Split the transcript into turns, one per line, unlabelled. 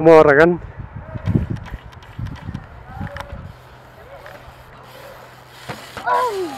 kumora kan oh.